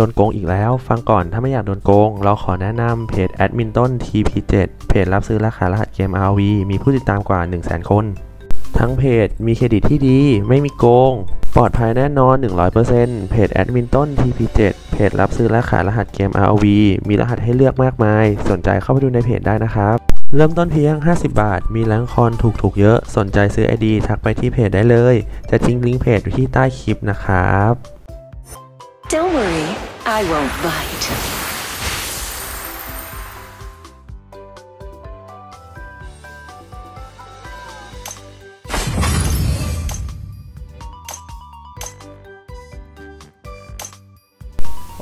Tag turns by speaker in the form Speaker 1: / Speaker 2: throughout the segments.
Speaker 1: โดนโกงอีกแล้ว ฟังก่อนถ้าไม่อยากโดนโกง เราขอแนะนำเพจแอดมินต้น TP7 เพจรับซื้อราคารหัสเกม RV มีผู้ติดตามกว่า 100,000 คน ทั้งเพจมีเครดิตที่ดี ไม่มีโกง ปลอดภัยแน่นอน 100%เพจแอดมินต้น TP7 เพจรับซื้อและขายรหัสเกม RV มีรหัสให้เลือกมากมาย สนใจเข้าไปดูในเพจได้นะครับ เริ่มต้นเพียง 50 บาท มีแรงคอนถูกๆเยอะ สนใจซื้อ ID ทักไปที่เพจได้เลย จะทิ้งลิงก์เพจอยู่ที่ใต้คลิปนะครับ
Speaker 2: Don't worry, I won't bite.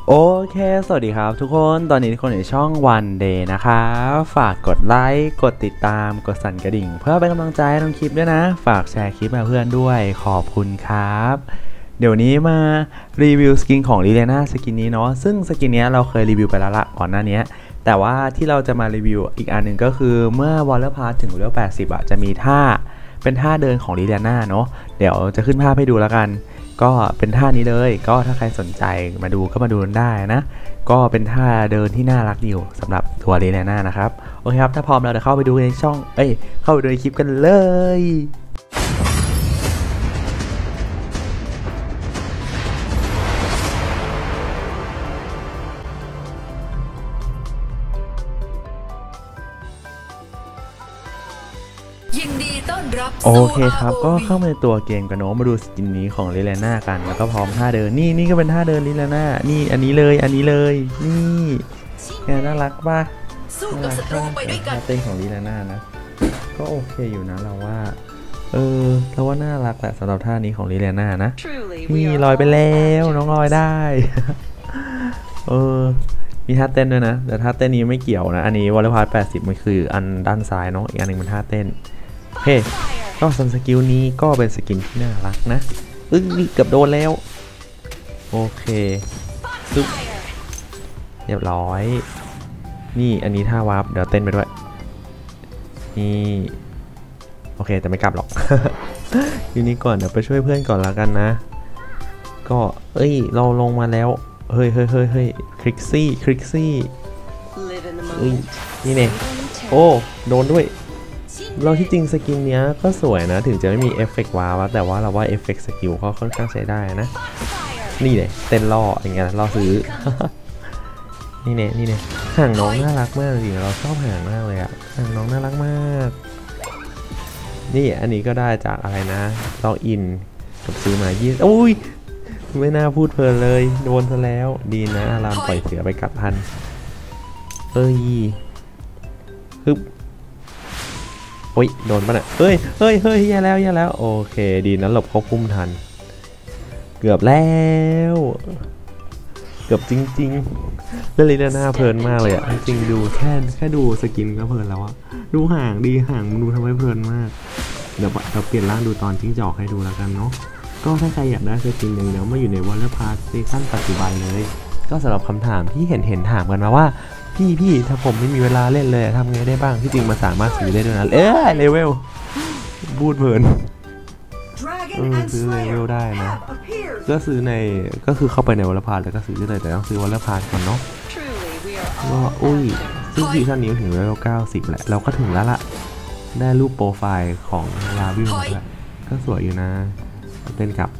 Speaker 3: โอเค สวัสดีครับทุกคน ตอนนี้ทุกคนอยู่ช่อง One Day นะคะ ฝากกดไลค์ กดติดตาม กดสั่นกระดิ่ง เพื่อเป็นกำลังใจให้ทำคลิปด้วยนะ ฝากแชร์คลิปมาเพื่อนด้วย ขอบคุณครับ เดี๋ยวนี้มารีวิว skin ของ Liliana skin นี้เนาะซึ่ง skin นี้เราเคยรีวิวไปแล้วละก่อนหน้านี้ แต่ว่าที่เราจะมารีวิวอีกอันหนึ่งก็คือเมื่อ Valor Pass ถึงเลเวล80อะจะมีท่าเป็นท่าเดินของ Liliana เนาะเดี๋ยวจะขึ้นภาพให้ดูแล้วกัน ก็เป็นท่านี้เลยก็ถ้าใครสนใจมาดูก็มาดูได้นะ ก็เป็นท่าเดินที่น่ารักอยู่สำหรับตัว Liliana นะครับโอเคครับถ้าพร้อมแล้วเดี๋ยวเข้าไปดูในช่องเอ้ยเข้าไปดูในคลิปกันเลย โอเคครับ ก็เข้ามาในตัวเกมกันเนาะมาดูสกินนี้ของลิเลน่ากัน แล้วก็พร้อมท่าเดิน นี่นี่ก็เป็นท่าเดินลิเลน่านี่อันนี้เลยอันนี้เลย นี่แกน่ารักป่ะ
Speaker 2: สู้กัก
Speaker 3: ท่าเต้นของ Liliana นะ ก็โอเคอยู่นะเราว่า เออเราว่าน่ารักแหละสำหรับท่านี้ของ Liliana นะ นี่ลอยไปแล้วน้องลอยได้ เออมีท่าเต้นด้วยนะ แต่ท่าเต้นนี้ไม่เกี่ยวนะ อันนี้ Valor Pass แปดสิบมันคืออันด้านซ้ายเนาะอีกอันหนึ่งเป็นท่าเต้นเฮ้ ก็ส skin นี้ก็เป็น skin ที่น่ารักนะอึ้งเกือบโดนแล้ว โอเคซึบเรียบร้อย นี่อันนี้ท่า warp เดี๋ยวเต้นไปด้วย นี่ โอเค แต่ไม่กลับหรอก อยู่นี่ก่อนเดี๋ยวไปช่วยเพื่อนก่อนแล้วกันนะ ก็เอ้ย เราลงมาแล้ว เฮ้ยเฮ้ยเฮ้ยเฮ้ย Krixi
Speaker 2: Krixi
Speaker 3: นี่เนี่ยโอ้ โดนด้วย เราที่จริง skin เนี้ยก็สวยนะ ถึงจะไม่มีเอฟเฟกต์ว้าวแต่ว่าเราว่า effect skill ก็ค่อนข้างใช้ได้นะ นี่เลยเต้นล่ออย่างเงี้ยล่อซื้อ นี่เนี่ยนี่เนี่ยห่างน้องน่ารักมากจริงเราชอบห่างมากเลยอะห่างน้องน่ารักมาก นี่อันนี้ก็ได้จากอะไรนะล็อกอินกับซื้อมายี่อุ้ยไม่น่าพูดเพลินเลยโดนซะแล้ว ดีนะอารามปล่อยเสือไปกัดทันเอ้ยฮึบ อ้ยโดนปะเนี่ยเฮ้ยเฮ้ยเฮ้ยแย่แล้วแย่แล้วโอเคดีนะหลบเขาพุ่มทัน เกือบแล้ว เกือบจริง ๆเล่นลีลาหน้าเพลินมากเลยอะจริงดูแค่แค่ดู skin ก็เพลินแล้วอะดูห่างดีห่างดูทำให้เพลินมากเดี๋ยวเราเปลี่ยนร่างดูตอนจิ้งจอกให้ดูแล้วกันเนาะก็ถ้าใครอยากได้ skin นี้เดี๋ยวมาอยู่ใน Valor Pass season ปัจจุบันเลย ก็สำหรับคำถามที่เห็นเห็นถามกันมาว่า พี่พี่ถ้าผมไม่มีเวลาเล่นเลยอะทำไงได้บ้างที่จริงมันสามารถซื้อได้ด้วยนะเอ้ยเลเวลพูดเพลิน
Speaker 4: Dragon
Speaker 3: Ừ,
Speaker 4: and
Speaker 3: cứ
Speaker 4: Slayer
Speaker 3: level đai mà.
Speaker 4: have appeared.
Speaker 3: ก็ซื้อในก็คือเข้าไปในวอลเลอร์พาร์แล้วก็ซื้อได้เลยแต่ต้องซื้อวอลเลอร์พาร์ก่อนเนาะ
Speaker 2: Truly, we are
Speaker 3: ก็
Speaker 2: all
Speaker 3: อุ้ยซึ่งซีซั่นนี้ถึงเลเวล90แหละเราก็ถึงแล้วละได้รูปโปรไฟล์ของลาวิวมาด้วยก็สวยอยู่นะเต้นกับ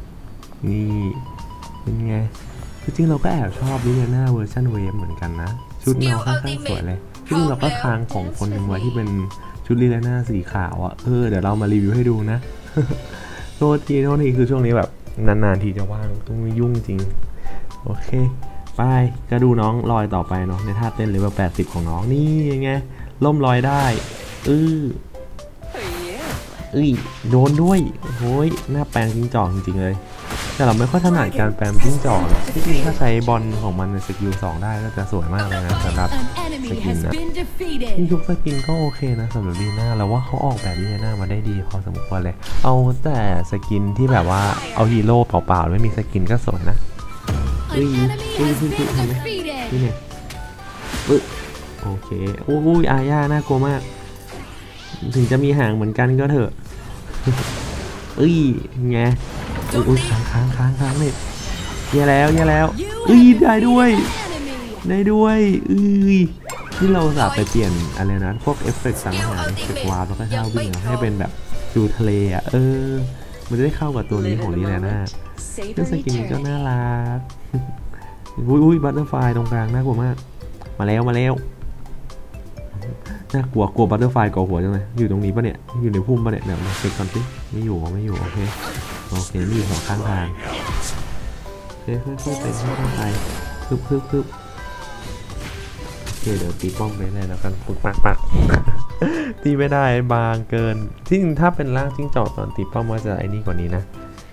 Speaker 3: นี่เป็นไงจริงๆเราก็แอบชอบลิเลียนาเวอร์ชันเวฟเหมือนกันนะ ชุดน้องค่อนข้างสวยเลยจริงๆเราก็ค้างของคนหนึ่งไว้ที่เป็นชุดลิเลียนาสีขาวอะ่ะ เออ เดี๋ยวเรามารีวิวให้ดูนะ โทษทีโทษทีคือช่วงนี้แบบนานๆทีจะว่างต้องยุ่งจริง โอเค ไป ก็ดูน้องลอยต่อไปเนาะ ในท่าเต้นเลเวล80 ของน้องนี่ยังไง ล่มลอยได้อือ
Speaker 2: yeah.
Speaker 3: เอ้ย โดนด้วยโอ้ยหน้าแปลงจิ้งจอกจริงๆเลย แต่เราไม่ค่อยถนัดการแปลงจิ้งจอกหรอกที่จริงถ้าใช้บอลของมันในสกิล2ได้ก็จะสวยมากเลยนะสำหรับ
Speaker 5: An enemy
Speaker 3: Skin
Speaker 5: has
Speaker 3: á.
Speaker 5: been defeated.
Speaker 3: ที่ทุกสกินก็โอเคนะสำหรับลีน่าเราว่าเขาออกแบบลีน่ามาได้ดีพอสมควรเลย เอาแต่สกินที่แบบว่าเอาฮีโร่เปล่าๆไม่มีสกินก็สวยนะ
Speaker 5: An
Speaker 3: Ui,
Speaker 5: enemy
Speaker 3: ui,
Speaker 5: has
Speaker 3: ui,
Speaker 5: been
Speaker 3: ui, ui.
Speaker 5: defeated.
Speaker 3: นี่เนี่ยปึ๊บโอเคโอ้ยอาญาน่ากลัวมาก ถึงจะมีห่างเหมือนกันก็เถอะเอ้ยไง อุ้ยอุ๊ยค้างค้างค้างค้างเนี่ยแย่แล้วแย่แล้วเอ้ยได้ด้วยได้ด้วยเอ้ยนี่เราสาไปเปลี่ยนอะไรนะพวกเอฟเฟกต์สังหารเอฟเฟกต์วาร์ปแล้วก็ท่าวิ่งอะให้เป็นแบบดูทะเลอะเออ มันจะได้เข้ากับตัวนี้
Speaker 2: Live
Speaker 3: ของ
Speaker 2: in
Speaker 3: ลี
Speaker 2: the
Speaker 3: แลน่า
Speaker 2: moment.
Speaker 3: เรื่องส
Speaker 2: Savor
Speaker 3: กินนี้ก็
Speaker 2: eternity.
Speaker 3: น่ารักอุ้ยอุ้ยบัตเตอร์ไฟตรงกลางน่ากลัวมาก มาแล้วมาแล้วน่ากลัวกลัวบัตเตอร์ไฟก่อหัวจังเลยอยู่ตรงนี้ปะเนี่ยอยู่ในพุ่มปะเนี่ยเดี๋ยวมาเช็คก่อนสิไม่อยู่ไม่อยู่โอเค โอเคมีอยู่สองข้างทางเคค่อยๆไปค่อยๆไปพึบพึบพึบโอเคเดี๋ยวตีป้อมไปเลยแล้วกันปึ๊กปักปักตีไม่ได้บางเกินที่จริงถ้าเป็นร่างจิ้งจอกตอนตีป้อมก็จะไอ้นี่กว่านี้นะ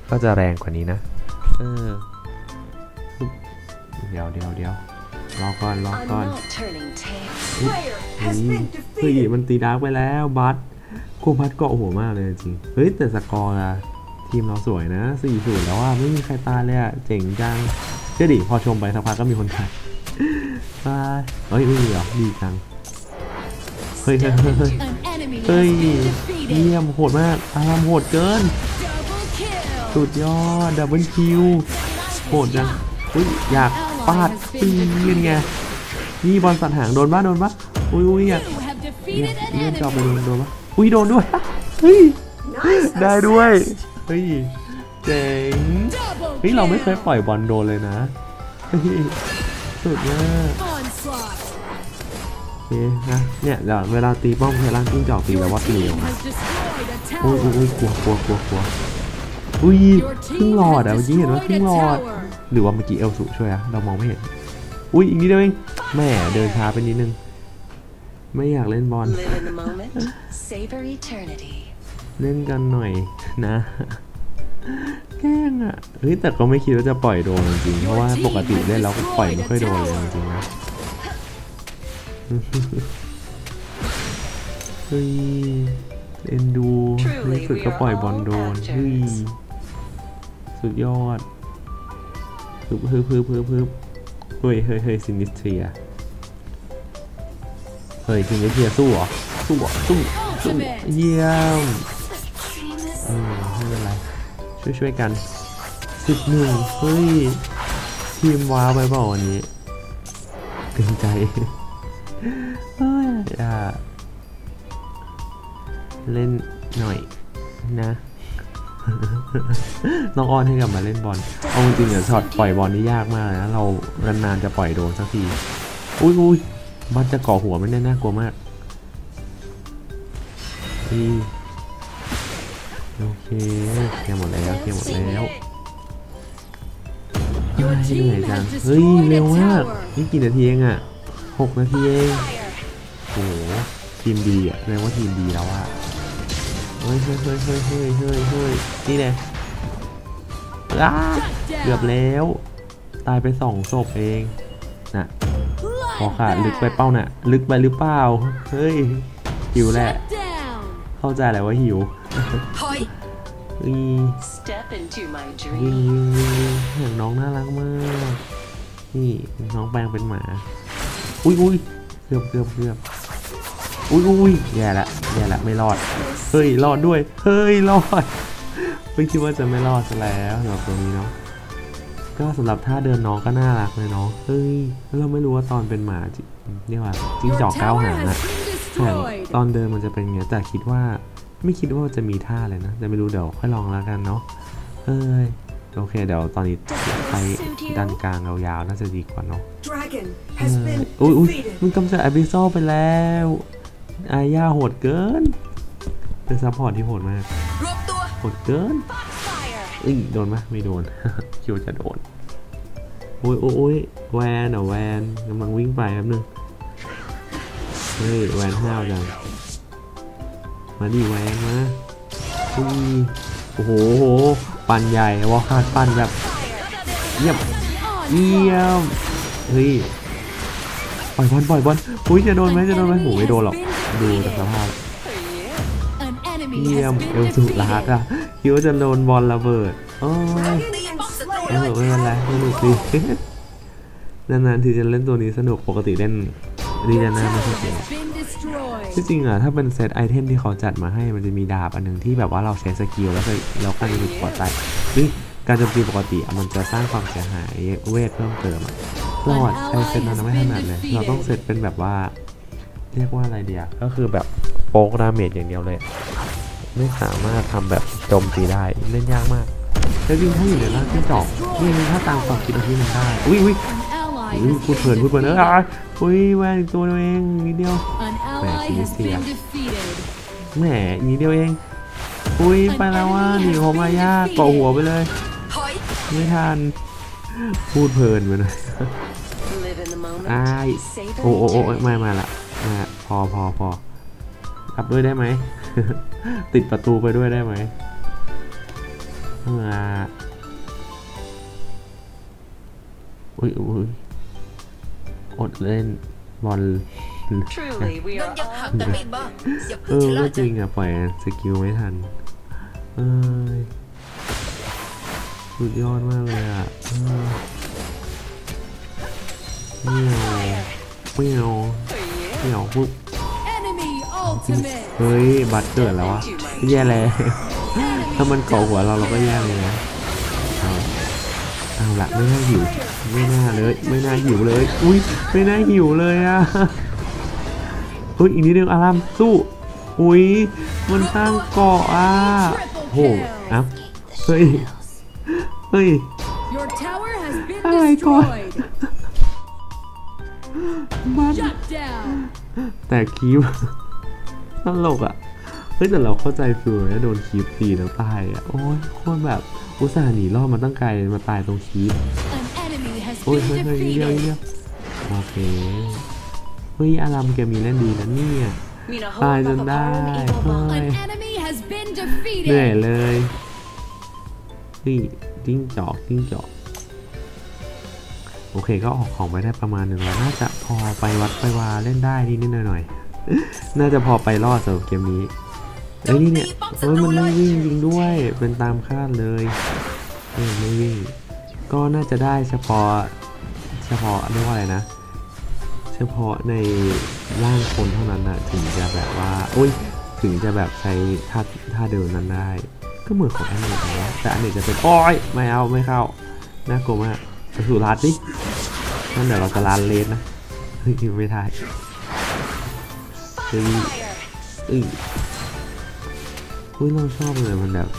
Speaker 3: ก็จะแรงกว่านี้นะ เออเดี๋ยวเดี๋ยวเดี๋ยวรอก่อนรอก่อน
Speaker 2: not turning tails.
Speaker 4: Player has
Speaker 3: นี่
Speaker 4: been
Speaker 3: เฮ้ยมันตี Dark ไปแล้วบัตกลัวบัตเกาะหัวมากเลยจริงเฮ้ยแต่สกอร์อะ ทีมเราสวยนะสี่ศูนย์แล้วอะไม่มีใครตายเลยอะเจ๋งจังเชื่อดิพอชมไปสักพักก็มีคนตายบายเฮ้ยไม่มีเหรอดีจังเฮ้ยเฮ้ยเฮ้ยเฮ้ย
Speaker 5: An enemy
Speaker 3: เฮ้ย
Speaker 5: has been defeated.
Speaker 3: เยี่ยมโหดมากอารามโหดเกิน
Speaker 5: Double kill.
Speaker 3: สุดยอดดับเบิลคิวโหดจังอุ้ยอยากฟาดปีนไงนี่บอลสัตว์หางโดนปะโดนปะอุ้ยอุ้ยอยาก
Speaker 5: You have
Speaker 3: เนี่ย
Speaker 5: defeated an
Speaker 3: เลื่อนจอไป
Speaker 5: enemy.
Speaker 3: โดนโดนปะอุ้ยโดนด้วยเฮ้ย
Speaker 4: Nice
Speaker 3: ได้ด้วย เฮ้ยเจ๋งเฮ้ยเราไม่เคยปล่อยบอลโดนเลยนะสุดมาก
Speaker 5: Onslaught.
Speaker 3: โอเคนะเนี่ยเดี๋ยวเวลาตีป้อมเพล่างจิ้งจอกตีแล้วว่าตีเร็วนะ
Speaker 5: has destroyed a
Speaker 3: อุ้ย
Speaker 5: tower.
Speaker 3: อุ้ยกลัวกลัวกลัวกลัวอุ้ย
Speaker 5: Your
Speaker 3: ครึ่งหลอดอะเมื่อกี้เห็นว่าครึ่งหลอด หรือว่าเมื่อกี้เอลสุช่วยอะเรามองไม่เห็น อุ้ยอีกนิดเดียวเองแม่เดินช้าไปนิดนึง ไม่อยากเล่นบอล เล่นกันหน่อยนะ แกล้งอะเฮ้ยแต่ก็ไม่คิดว่าจะปล่อยโดนจริงๆเพราะว่าปกติเล่นแล้วก็ปล่อยไม่ค่อยโดนเลยจริงๆนะเฮ้ยเอ็นดูรู้สึกก็ปล่อยบอลโดนเฮ้ยสุดยอดพึบพึบพึบพึบพึบเฮ้ยเฮ้ยเฮ้ยซินิสเทียเฮ้ย Sinestrea สู้เหรอสู้เหรอสู้สู้
Speaker 5: Ultimate.
Speaker 3: เยี่ยมเออไม่เป็นไร ช่วยช่วยๆกันสิบหนึ่งเฮ้ย ทีมว้าวไปเปล่าวันนี้เกรงใจเฮ้ยอะเล่นหน่อยนะ น้องอ้อนให้กลับมาเล่นบอล เอาจริงๆอะช็อตปล่อยบอลนี่ยากมากเลยนะ เรานานๆจะปล่อยโดนสักที อุ้ยอุ้ยบัสจะก่อหัวไม่แน่น่ากลัวมากอี โอเคเคลียร์หมดแล้วเคลียร์หมดแล้ว
Speaker 5: Your
Speaker 3: ไม่เหนื่อย
Speaker 5: team
Speaker 3: จัง
Speaker 5: has
Speaker 3: เฮ้ย
Speaker 5: destroyed
Speaker 3: เร็ว
Speaker 5: a
Speaker 3: มาก
Speaker 5: tower.
Speaker 3: นี่กี่นาทีเองอะหกนาทีเองโอ้โหทีมดีอะแสดงว่าทีมดีแล้วอะเฮ้ยเฮ้ยเฮ้ยเฮ้ยเฮ้ยเฮ้ยเฮ้ยนี่แน่อ้าเกือบแล้ว ตายไปสองศพเองน่ะพอขาดลึกไปเป้าน่ะ ลึกไปหรือเปล่า เฮ้ยหิวแหละ
Speaker 5: Shut down.
Speaker 3: เข้าใจแหละว่าหิว อี
Speaker 2: Step into my
Speaker 3: วิ่ง
Speaker 2: dream.
Speaker 3: วิ่งวิ่งวิ่งอย่างน้องน่ารักมาก นี่น้องแปลงเป็นหมา อุ้ยอุ้ยเกือบเกือบเกือบอุ้ยอุ้ยแย่ละแย่ละไม่รอด เฮ้ยรอดด้วย เฮ้ยรอดไม่คิดว่าจะไม่รอดซะแล้วสำหรับตัวนี้เนาะก็สำหรับท่าเดินน้องก็น่ารักเลยเนาะเฮ้ยแล้วเราไม่รู้ว่าตอนเป็นหมาจิเรียกว่าจิ้ง
Speaker 5: Your
Speaker 3: จอกเก้า
Speaker 5: tower
Speaker 3: หาง
Speaker 5: has
Speaker 3: อะ
Speaker 5: been
Speaker 3: ใช่ตอ
Speaker 5: destroyed.
Speaker 3: นเดินมันจะเป็นไงแต่คิดว่า ไม่คิดว่าจะมีท่าเลยนะ แต่ไม่รู้เดี๋ยวค่อยลองแล้วกันเนาะเอ้ยโอเค เดี๋ยวตอนนี้ไปดันกลางยาวๆน่าจะดีกว่าเนาะ
Speaker 4: Dragon
Speaker 3: เอ
Speaker 4: has
Speaker 3: อ
Speaker 4: been
Speaker 3: อุ้ยอุ้ย
Speaker 4: defeated.
Speaker 3: มึงกำจัดอบิโซไปแล้อาญาโหดเกิน เป็น support ที่โหดมากโหดเกินเอ้ยโดนไหมไม่โดนคิดว่าจะโดนโอ้ยโอ้ยโอ้ยแวนอะแวนกำลังวิ่งไปแป๊บนึงเฮ้ยแวนห้าวจัง มาดิแวนมาอุ้ยโอ้โหโอ้โห ปั่นใหญ่ Volkath ปั่นแบบเยี่ยมเยี่ยมเฮ้ยปล่อยบอลปล่อยบอลอุ้ยจะโดนไหมจะโดนไหมโหไม่โดนหรอกดูจากสภาพเยี่ยมเอลสุรักอะคิดว่าจะโดนบอลระเบิดโอ้ยเออไม่เป็นไรสนุกดีนานๆทีจะเล่นตัวนี้สนุกปกติเล่น ดีจาน่าไม่ค่เก่ง
Speaker 5: Has been destroyed.
Speaker 3: ที่จริงอะถ้าเป็นเซตไอเทมที่เขาจัดมาให้มันจะมีดาบอันหนึ่งที่แบบว่าเราใช้สกิลแล้วก็แล้วก็จะมีกดใต้เฮ้ยการโจมตีปกติมันจะสร้างความเสียหายเวทเพิ่มเติมอะเราอะใช้เซตนั้นไม่ถนัดเลย เราต้องเซตเป็นแบบว่า เรียกว่าอะไรดีอะก็คือแบบ poke damage อย่างเดียวเลย ไม่สามารถทำแบบโจมตีได้เล่นยากมากแล้วยิ่งถ้าอยู่ในร่างจิ้งจอกนี่มันถ้าตามความคิดของพี่มันได้อุ้ยอุ้ย อุ้ย
Speaker 5: has
Speaker 3: พูดเพลินพูดเพลินเอออะอุ้ยแหวนอีกตัวเดียวเองนิดเดียว
Speaker 5: An ally has been defeated.
Speaker 3: แหมอีกนิดเดียวเองอุ้ยไปแล้วว่าหนีของมายากเกาะหัวไปเลยไม่ทันพูดเพลินไปหน่อย
Speaker 2: Live in the moment.
Speaker 3: อ้าย
Speaker 2: Savor
Speaker 3: โอ้โอ้โอ้
Speaker 2: eternity.
Speaker 3: ไม่มาละมาพอพอพอรับด้วยได้ไหมติดประตูไปด้วยได้ไหมมาอุ้ยอุ้ย อดเล่นบอล
Speaker 2: Truly, we are all
Speaker 3: เออก็จริงอะ ปล่อยสกิลไม่ทัน เอ้ยสุดยอดมากเลยอะเออเมียวเมียวเมียวปุ๊บ
Speaker 5: Enemy ultimate.
Speaker 3: เฮ้ย บัตรเกิดแล้ววะแย่แล้วถ้ามันเกาะหัวเราเราก็แย่เลยนะเอาเอาละไม่น่าหิว ไม่น่าเลย ไม่น่าหิวเลย อุ้ยไม่น่าหิวเลยอะอุ้ยอีกนิดนึงอารามสู้อุ้ยมันสร้างเกาะอะโหอะเฮ้ยเฮ้ย
Speaker 5: Your tower has been
Speaker 3: Oh my God.
Speaker 5: destroyed.
Speaker 3: มัน
Speaker 5: Shut down.
Speaker 3: แต่คีบตลกอะเฮ้ยแต่เราเข้าใจฟิลนะโดนคีบตีแล้วตายอะโอ้ยโคตรแบบอุตส่าห์หนีรอดมาตั้งไกลมาตายตรงคีบ
Speaker 5: An enemy has
Speaker 3: โอ้ย
Speaker 5: been
Speaker 3: เฮ้ยเฮ้ยนิดเดียวนิดเดียว
Speaker 5: defeated.
Speaker 3: โอเคเฮ้ยอารามแกมีเล่นดีนะเนี่ย
Speaker 2: mean a whole
Speaker 3: ตายจ
Speaker 2: lot
Speaker 3: น
Speaker 2: of
Speaker 3: ได้
Speaker 2: harm, equal
Speaker 3: เฮ้
Speaker 2: bond.
Speaker 3: ย
Speaker 5: An enemy has been
Speaker 3: เหนื่อย
Speaker 5: defeated.
Speaker 3: เลยนี่จิ้งจอกจิ้งจอกโอเคก็ออกของไปได้ประมาณหนึ่งแล้วน่าจะพอไปวัดไปวาเล่นได้นิดนิดหน่อยหน่อยๆน่าจะพอไปรอดสำหรับเกมนี้เอ้ยนี่เนี่ยเฮ้ยมันไม่วิ่งจริงด้วยเป็นตามคาดเลยเออไม่วิ่ง ก็น่าจะได้เฉพาะเฉพาะเรียกว่าอะไรนะ เฉพาะในร่างคนเท่านั้นนะถึงจะแบบว่าอุ้ยถึงจะแบบใช้ท่าท่าเดินนั้นได้ ก็เหมือนของอันเนตนะแต่อันเนตจะเป็นโอ้ยไม่เอาไม่เข้าน่ากลัวมากไปสู่ลาดดินั่นเดี๋ยวเราจะลานเลนนะเฮ้ยไม่ได้เฮ้ยเอ้ยเฮ้ยเราชอบเลยมันแบบ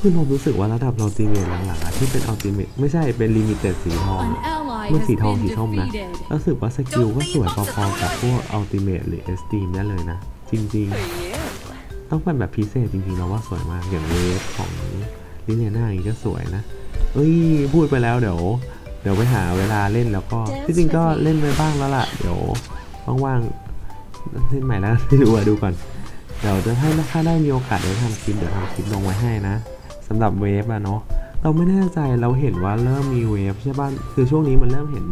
Speaker 3: คือเรารู้สึกว่าระดับเราติเมทหลังๆอะที่เป็นอัลติเมทไม่ใช่เป็นลิมิเต็ดสีทอง
Speaker 5: An
Speaker 3: อะ
Speaker 5: ally
Speaker 3: เมื่อ
Speaker 5: has
Speaker 3: สีทอง
Speaker 5: been
Speaker 3: สีส้มนะ
Speaker 5: defeated.
Speaker 3: รู้สึกว่าสกิลก็สวยพอๆกับพวกอัลติเมทหรือเอสตีมได้เลยนะ จริง
Speaker 2: For you.
Speaker 3: ๆต้องเป็นแบบพิเศษจริงๆเราว่าสวยมากอย่างเวฟของลิเนียนาอย่างนี้ก็สวยนะเอ้ยพูดไปแล้วเดี๋ยวเดี๋ยวไปหาเวลาเล่นแล้วก็ที่จริงก็เล่นไปบ้างแล้วล่ะ เดี๋ยวว่างๆเล่นใหม่แล้วไม่รู้อะดูก่อนเดี๋ยวจะให้ถ้าได้มีโอกาสเดี๋ยวทำคลิปเดี๋ยวทำคลิปลงไว้ให้นะ สำหรับ Wave อะเนาะเราไม่แน่ใจเราเห็นว่าเริ่มมี Wave ใช่ป่ะคือช่วงนี้มันเริ่มเห็น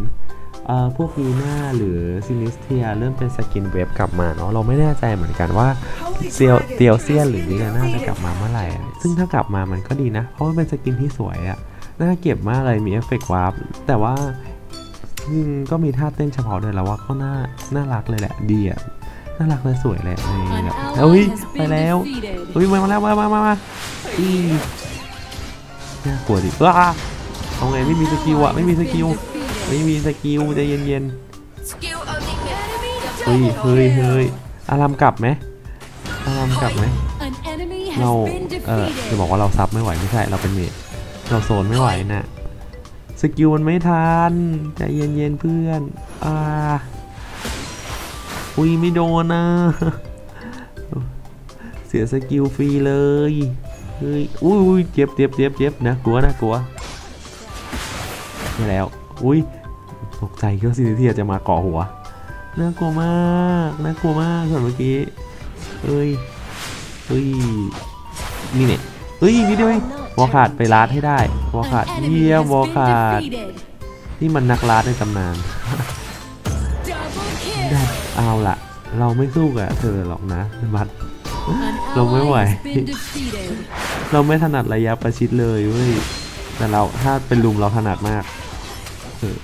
Speaker 3: เอ่อพวกลีน่าหรือซินิสเทียเริ่มเป็น skin Wave กลับมาเนาะเราไม่แน่ใจเหมือนกันว่าเซียวเตียวเซียนหรือลีน่าจะกลับมาเมื่อไหร่อะซึ่งถ้ากลับมามันก็ดีนะ เพราะว่าเป็น skin ที่สวยอะน่าเก็บมากเลยมีเอฟเฟกต์ warp แต่ว่าอืมก็มีท่าเต้นเฉพาะด้วยแล้วว่าก็น่าน่ารักเลยแหละดีอะน่ารักและสวยแหละใน
Speaker 5: An
Speaker 3: แบบ
Speaker 5: ally
Speaker 3: เอ้ย
Speaker 5: has
Speaker 3: ไป
Speaker 5: been
Speaker 3: แล้ว
Speaker 5: defeated.
Speaker 3: เฮ้ยมามาแล้วมามามามาอี น่ากลัวดิว้าเอาไงไม่มี skill อะไม่มี skill ไม่มี skill ใจเย็น
Speaker 5: Enemy
Speaker 3: ๆเฮ้ย
Speaker 5: double
Speaker 3: เฮ้ย
Speaker 5: kill.
Speaker 3: เฮ้ยอารามกลับไหมอารามกลับไหม
Speaker 5: An enemy
Speaker 3: เรา
Speaker 5: has been
Speaker 3: เออจะบอก
Speaker 5: defeated.
Speaker 3: ว่าเรา sup ไม่ไหวไม่ใช่เราเป็น mage เราโซนไม่ไหวนะ skill มันไม่ทันใจเย็นๆเพื่อนอ่าอุ้ยไม่โดนนะเสีย skill ฟรีเลย เฮ้ยอุ้ยอุ้ยเจ็บเจ็บเจ็บเจ็บนะกลัวนะกลัวไม่แล้ว อุ้ยตกใจคิดว่าซินิเทียจะมาเกาะหัวน่ากลัวมากน่ากลัวมากส่วนเมื่อกี้เอ้ยเฮ้ยนี่เนี่ยเฮ้ยนิดเดียวเองวอลขาดไปลาดให้ได้วอลขาด
Speaker 5: An enemy
Speaker 3: เยี่ยม
Speaker 5: has
Speaker 3: วอล
Speaker 5: been
Speaker 3: ขาด
Speaker 5: defeated.
Speaker 3: นี่มันนักลาดในตำนาน
Speaker 5: Double
Speaker 3: ได้
Speaker 5: kill.
Speaker 3: เอาละเราไม่สู้กับเธอหรอกนะบัด
Speaker 5: An
Speaker 3: เราไม่ไหว
Speaker 5: ally has been defeated.
Speaker 3: เราไม่ถนัดระยะประชิดเลยเว้ย แต่เราถ้าเป็นลุมเราถนัดมาก เออ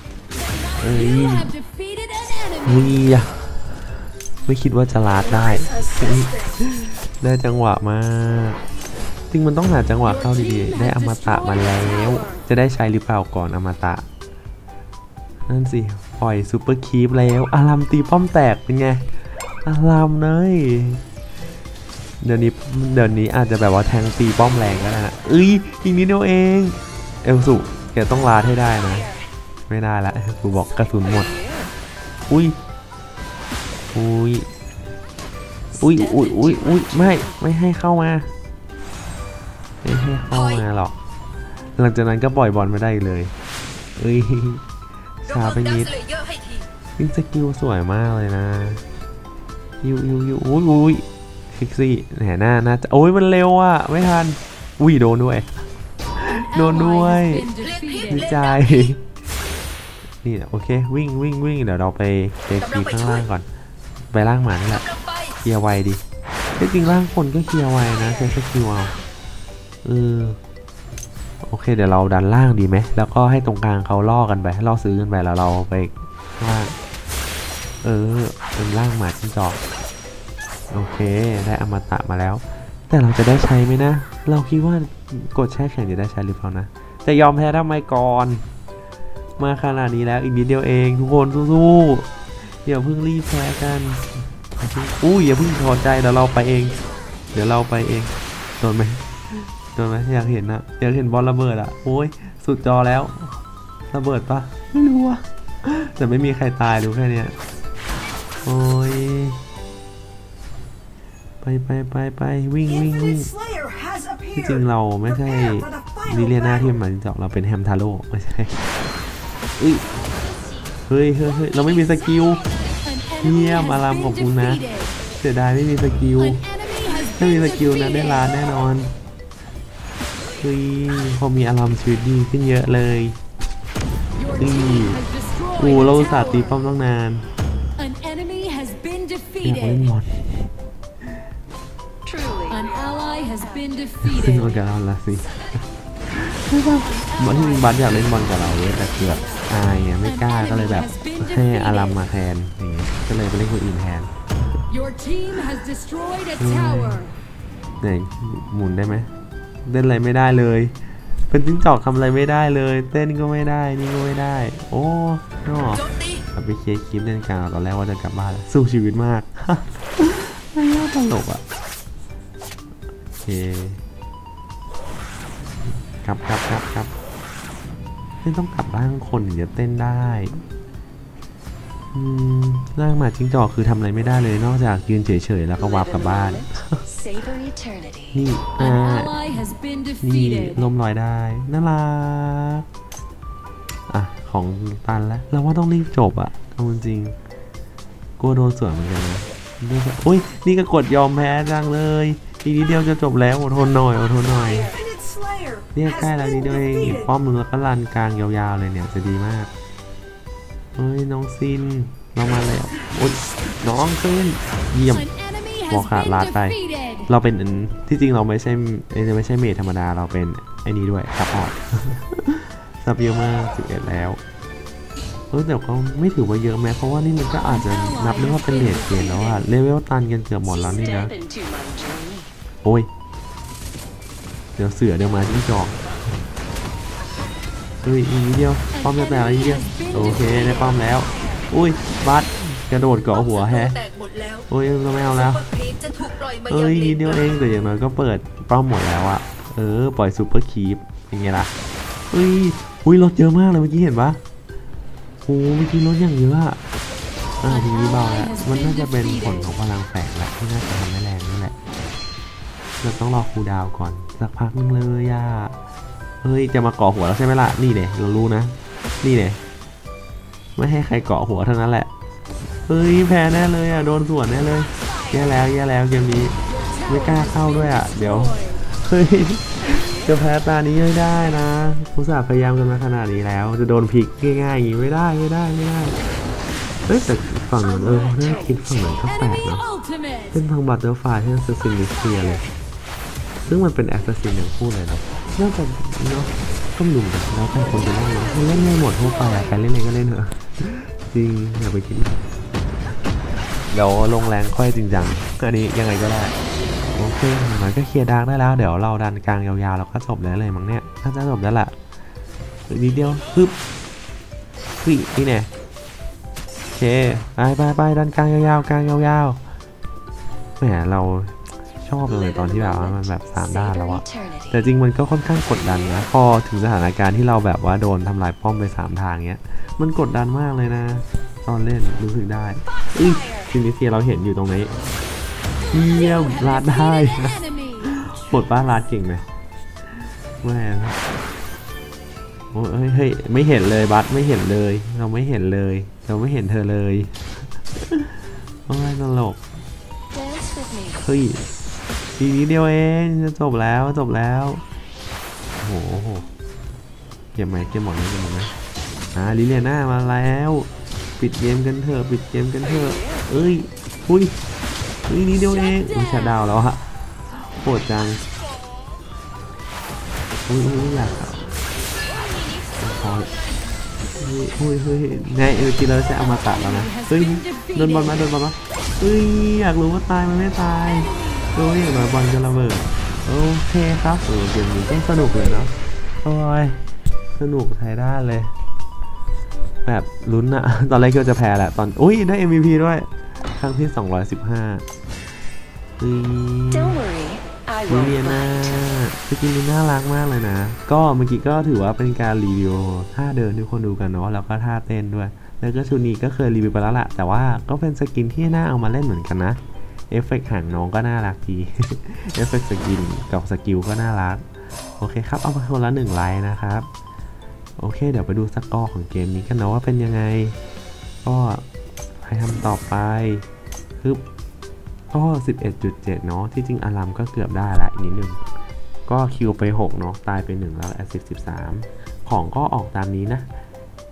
Speaker 3: เอ้ย
Speaker 5: You have defeated an enemy.
Speaker 3: เฮียไม่คิดว่าจะลาดได้ ได้จังหวะมากใจริงมันต้องหาจังหวะเข้าดีๆ ได้อมตะมาแล้ว จะได้ใช้หรือเปล่าก่อนอมตะ นั่นสิ ปล่อยซูเปอร์คีปแล้ว อารามตีป้อมแตกเป็นไง อารามเนย เดี๋ยวนี้เดี๋ยวนี้อาจจะแบบว่าแทงตีป้อมแรงก็ได้นะเอ้ยอีกนิดเดียวเอง เอลสุแกต้องลาดให้ได้นะ ไม่ได้ละกูบอกกระสุนหมด อุ้ย อุ้ย อุ้ยอุ้ยอุ้ยอุ้ยไม่ไม่ให้เข้ามา ไม่ให้เข้ามาหรอก หลังจากนั้นก็ปล่อยบอลไม่ได้อีกเลย เอ้ยช้าไปนิดวิ่งสกิลสวยมากเลยนะยูยูยูอุ้ยอุ้ย ฟิกซี่แหนหน้าน่าจะโอ้ยมันเร็วอะ ไม่ทันอุ้ยโดนด้วย
Speaker 5: An
Speaker 3: No, no
Speaker 5: ally
Speaker 3: way.
Speaker 5: has been
Speaker 3: ดี
Speaker 5: defeated.
Speaker 3: ใจนี่แหละโอเควิ่งวิ่งวิ่งเดี๋ยวเราไปเตะคีข้างล่างก่อน ไปล่างหมานี่แหละเคลียร์ไวดิที่จริงร่างคนก็เคลียร์ไวนะใช้สกิลเอาเออโอเค เดี๋ยวเราดันล่างดีไหมแล้วก็ให้ตรงกลางเขาล่อกันไปล่อซื้อกันไปแล้วเราไปข้างล่างเออเป็นร่างหมาจิ้งจอก โอเค ได้อมตะมาแล้ว แต่เราจะได้ใช้ไหมนะ เราคิดว่ากดแช่แข็งจะได้ใช้หรือเปล่านะ จะยอมแพ้ทำไมก่อน มาขนาดนี้แล้วอีกนิดเดียวเองทุกคนสู้ๆอย่าเพิ่งรีบแพ้กันอุ้ยอย่าเพิ่งถอใจเดี๋ยวเราไปเอง เดี๋ยวเราไปเองโดนไหมโดนไหมอยากเห็นนะอยากเห็นบอลระเบิดอะโอ้ยสุดจอแล้ว ระเบิดปะไม่รู้อะแต่ไม่มีใครตายดูแค่เนี้ยโอ้ย ไปไปไปไปวิ่งวิ่งวิ่ง
Speaker 4: Infinite Slayer has
Speaker 3: ที่จริง
Speaker 4: appeared.
Speaker 3: เราไม่ใช่
Speaker 4: Prepare for the final
Speaker 3: ลิเลียนาที่
Speaker 4: battle.
Speaker 3: มันจอกเราเป็นแฮมทาโร่ไม่ใช่อุ้ยเฮ้ยเฮ้ยเฮ้ยเราไม่มีสกิล
Speaker 5: An enemy
Speaker 3: Iya,
Speaker 5: has
Speaker 3: malam
Speaker 5: been
Speaker 3: kok punah.
Speaker 5: defeated.
Speaker 3: เสียดายไม่มีสกิล
Speaker 5: An enemy has
Speaker 3: ถ้ามี
Speaker 5: been
Speaker 3: สกิลนะได้
Speaker 5: defeated.
Speaker 3: ล้านแน่นอนเฮ้ยพอมีอารามชีวิตดีขึ้นเยอะเลย
Speaker 5: Your
Speaker 3: Iya.
Speaker 5: team has destroyed
Speaker 3: โอ้
Speaker 5: a
Speaker 3: เราอุตส่าห์ตี
Speaker 5: tower.
Speaker 3: ป้อมตั้งนาน
Speaker 5: An enemy has been
Speaker 3: อยากเล่น
Speaker 5: defeated.
Speaker 3: บอล
Speaker 5: ally has been
Speaker 3: ขึ้นบอล
Speaker 5: defeated.
Speaker 3: กับเราละสิบอลที่จริงบัสอยากเล่นบอลกับเราเว้ยแต่คือแบบอายไงไม่กล้าก็เลยแบบให้อารามมาแทนอย่างเงี้ยก็เลยไปเล่นคนอื่นแทน
Speaker 5: Your team has destroyed a tower.
Speaker 3: ไหนหมุนได้ไหมเล่นอะไรไม่ได้เลย เป็นจิ้งจอกทำอะไรไม่ได้เลย เต้นก็ไม่ได้นี่ก็ไม่ได้ โอ้นอเอาไปเคลียร์คลิปเล่นกลางตอนแรกว่าจะกลับบ้านแล้วสู้ชีวิตมากไม่น่าตลกอะโอ เคครับครับครับครับไม่ต้องกลับร่างคนถึงจะเต้นได้อร่างหมาจิ้งจอกคือทำอะไรไม่ได้เลยนอกจากยืนเฉยๆแล้วก็วาร์ปกลับบ้าน นี่อ่านี่ลมลอยได้น่ารักอะของตันแล้วเราว่าต้องรีบจบอะเอาจริงกลัวโดนสวนเหมือนกันนะอุ้ยนี่ก็กดยอมแพ้จังเลย อีกนิดเดียวจะจบแล้วอดทนหน่อยอดทนหน่อยเนี่ยใกล้แล้วนิดเดียวเองอีกป้อมมึงแล้วก็ลันกลางยาวๆเลยเนี่ยจะดีมากเฮ้ยน้องซินเรามาแล้วโอ๊ยน้องซินเยี่ยมบอกขาดลาดไป เราเป็นอันที่จริงเราไม่ใช่เอ้ยไม่ใช่ mage ธรรมดาเราเป็นไอ้นี้ด้วย support ซับเยอะมาก11 แล้วเออแต่ก็ไม่ถือว่าเยอะแม้เพราะว่านี่มันก็อาจจะนับได้ว่าเป็น late game แล้วอะเลเวลตันกันเกือบหมดแล้วนี่นะ โอ้ยเดี๋ยวเสือเดี๋ยวมาจิ้งจอกเฮ้ยอีกนิดเดียวป้อมจะแตกอีกนิดเดียวโอเคได้ป้อมแล้วอุ้ยบัสกระโดดเกาะหัวแฮะโอ้ยเราไม่เอาแล้ว
Speaker 6: super creep จะถูกปล่อยมา
Speaker 3: เอ้
Speaker 6: ยัง
Speaker 3: ย
Speaker 6: เล
Speaker 3: นิดเดียวเองแต่อย่างน้อยก็เปิดป้อมหมดแล้วอะเออปล่อย super creep เป็นไงล่ะเอ้ยอุ้ยลดเยอะมากเลยเมื่อกี้เห็นปะโอ้เมื่อกี้ลดอย่างเยอะอะอ่าทีนี้เบาแล้วมันน่าจะเป็นผลของพลังแฝงแหละที่น่าจะทำให้แรงนะ เราต้องรอคูดาวก่อน สักพักนึงเลยอะเฮ้ย จะมาเกาะหัวแล้วใช่ไหมล่ะ นี่เนี่ยเรารู้นะ นี่เนี่ยไม่ให้ใครเกาะหัวเท่านั้นแหละ เฮ้ย แพ้แน่เลยอะโดนสวนแน่เลยแย่แล้วแย่แล้วเกมนี้ ไม่กล้าเข้าด้วยอะ เดี๋ยว เฮ้ย จะแพ้ตานี้ไม่ได้นะอุตส่าพยายามกันมาขนาดนี้แล้ว จะโดนพลิกง่ายๆอย่างนี้ไม่ได้ไม่ได้ไม่ได้ เฮ้ย แต่ฝั่งนั้นเออน่าคิดฝั่งนั้นก็แปลกเนาะเป็นทางบัตเตอร์ไฟที่แอสซัสซินนิเซียเลย ซึ่งมันเป็นแอสซัสซินอย่างพูดเลยเนาะน่าจะเนาะก็ไม่รู้เหนกันแล้วแต่คนจะเล่นเนาะเล่นไม่หมดทั่วไปใครเล่นอะไรก็เล่นเถอะจริงอย่าไปคิดเดี๋ยวลงแรงค่อยจริงจังอันนี้ยังไงก็ได้โอเคอย่างน้อยก็เคลียร์ดาร์กได้แล้ว เดี๋ยวเราดันกลางยาวๆแล้วก็จบแล้วเลยมั้งเนี่ยน่าจะจบแล้วแหละอีกนิดเดียวปึ๊บพี่นี่แน่โอเคไปไปไปดันกลางยาวๆกลางยาวๆแหมเรา ชอบเลยตอนที่แบบว่ามันแบบสามด้านแล้วอะ
Speaker 2: Eternity.
Speaker 3: แต่จริงมันก็ค่อนข้างกดดันนะพอถึงสถานการณ์ที่เราแบบว่าโดนทำลายป้อมไปสามทางเงี้ย มันกดดันมากเลยนะ ตอนเล่นรู้สึกได้อุ้ยซินิเซียเราเห็นอยู่ตรงนี้เยี่ยมลาดได้
Speaker 7: Enemy.
Speaker 3: หมดบ้านลาดเก่งไหมแม่งโอ้ยเฮ้ยเฮ้ยไม่เห็นเลยบัสไม่เห็นเลย เราไม่เห็นเลย เราไม่เห็นเธอเลยโอ้ยตลก
Speaker 2: Dance with me.
Speaker 3: เฮ้ย ทีนี้เดียวเองจะจบแล้วจบแล้วโอ้โหเก็บไหมเก็บหมดไหมเก็บหมดไหมอ่าลิเลียน่ามาแล้ว ปิดเกมกันเถอะปิดเกมกันเถอะเอ้ยอุ้ยเฮ้ยนี้เดียวเองอุ้ยชัดาวแล้วอะโหดจังอุ้ยอุ้ยอยากเอาพออุ้ยอุ้ยเฮ้ยเออกินแล้วจะเอามาตัดแล้วนะเฮ้ยโดนบอลมาโดนบอลมาเฮ้ยอยากรู้ว่าตายมันไม่ตาย โอ้ยอย่างน้อยบอลจะระเบิดโอเคครับโอ้เกมนี้ต้องสนุกเลยเนาะโอ้ยสนุกไทยได้เลย แบบลุ้นอะตอนแรกก็จะแพ้แหละตอนอุ้ยได้ MVP ด้วย ครั้งที่ 215อุ้ย
Speaker 2: Don't worry. I
Speaker 3: ลิ
Speaker 2: won't
Speaker 3: เลียนา skin นี้น่ารักมากเลยนะ ก็เมื่อกี้ก็ถือว่าเป็นการรีวิวท่าเดินที่คนดูกันเนาะ แล้วก็ท่าเต้นด้วย แล้วก็ชุดนี้ก็เคยรีวิวไปแล้วแหละแต่ว่าก็เป็น skin ที่น่าเอามาเล่นเหมือนกันนะ เอฟเฟกต์หางน้องก็น่ารักดีเอฟเฟกต์ skin กับ skill ก็น่ารัก โอเคครับ เอาไปคนละหนึ่งไลก์นะครับ โอเค เดี๋ยวไปดูสกอร์ของเกมนี้กันนะว่าเป็นยังไง ก็ให้ทำต่อไปฮึบก็ 11.7 เนาะที่จริงอารามก็เกือบได้ละอีกนิดนึง ก็ kill ไป 6 เนาะตายไป 1 แล้วแอสซิส13 ของก็ออกตามนี้นะ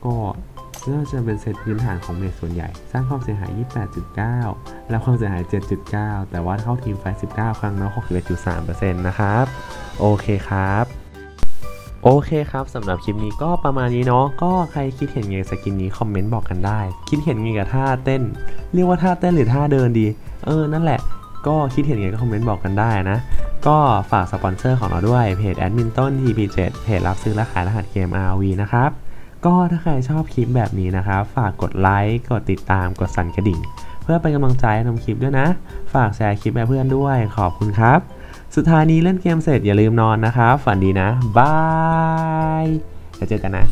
Speaker 3: ก็ น่าจะเป็นเซตพื้นฐานของ mage ส่วนใหญ่ สร้างความเสียหาย 28.9 แล้วความเสียหาย 7.9 แต่ว่าเข้า team fight 19 ครั้งเนาะ61.3%นะครับ โอเคครับโอเคครับสำหรับคลิปนี้ก็ประมาณนี้เนาะก็ใครคิดเห็นไง skin นี้คอมเมนต์บอกกันได้ คิดเห็นไงกับท่าเต้น เรียกว่าท่าเต้นหรือท่าเดินดี เออนั่นแหละ ก็คิดเห็นไงก็คอมเมนต์บอกกันได้นะ ก็ฝากสปอนเซอร์ของเราด้วยเพจแอดมินต้น TP7 เพจรับซื้อและขายรหัสเกม RV นะครับ ก็ถ้าใครชอบคลิปแบบนี้นะครับ ฝากกดไลค์ กดติดตาม กดสั่นกระดิ่ง เพื่อเป็นกำลังใจให้ทำคลิปด้วยนะ ฝากแชร์คลิปให้เพื่อนด้วย ขอบคุณครับ สุดท้ายนี้เล่นเกมเสร็จอย่าลืมนอนนะครับ ฝันดีนะ บายแล้วเจอกันนะ